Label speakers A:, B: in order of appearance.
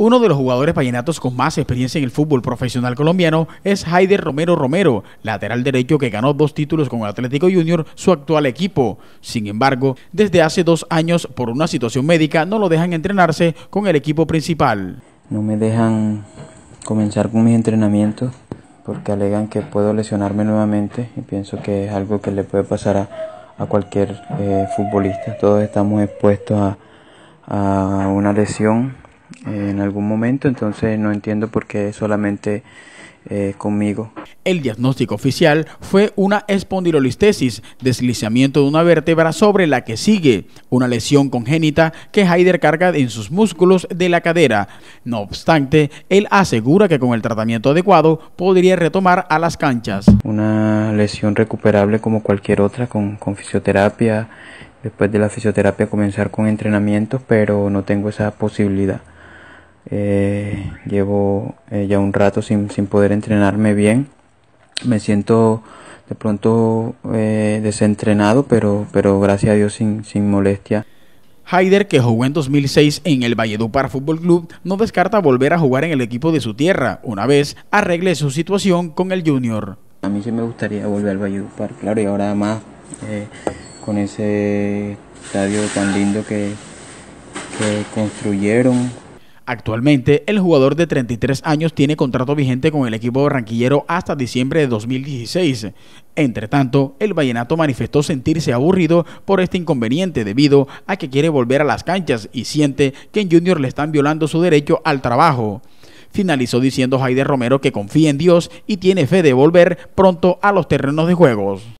A: Uno de los jugadores vallenatos con más experiencia en el fútbol profesional colombiano es Haider Romero Romero, lateral derecho que ganó dos títulos con Atlético Junior, su actual equipo. Sin embargo, desde hace dos años, por una situación médica, no lo dejan entrenarse con el equipo principal.
B: No me dejan comenzar con mis entrenamientos porque alegan que puedo lesionarme nuevamente y pienso que es algo que le puede pasar a, cualquier eh, futbolista. Todos estamos expuestos a una lesión en algún momento, entonces no entiendo por qué solamente eh, conmigo.
A: El diagnóstico oficial fue una espondilolistesis, deslizamiento de una vértebra sobre la que sigue una lesión congénita que Haider carga en sus músculos de la cadera. No obstante, él asegura que con el tratamiento adecuado podría retomar a las canchas.
B: Una lesión recuperable como cualquier otra, con, con fisioterapia. Después de la fisioterapia comenzar con entrenamientos, pero no tengo esa posibilidad. Eh, llevo eh, ya un rato sin, sin, poder entrenarme bien. Me siento de pronto eh, desentrenado, pero, pero gracias a Dios sin, sin molestia.
A: Haider, que jugó en 2006 en el Valledupar Fútbol Club, no descarta volver a jugar en el equipo de su tierra, una vez arregle su situación con el Junior.
B: A mí sí me gustaría volver al Valledupar, claro, y ahora más eh, con ese estadio tan lindo que, que construyeron,
A: Actualmente, el jugador de 33 años tiene contrato vigente con el equipo barranquillero hasta diciembre de 2016. Entre tanto, el Vallenato manifestó sentirse aburrido por este inconveniente debido a que quiere volver a las canchas y siente que en Junior le están violando su derecho al trabajo. Finalizó diciendo Jaide Romero que confía en Dios y tiene fe de volver pronto a los terrenos de juegos.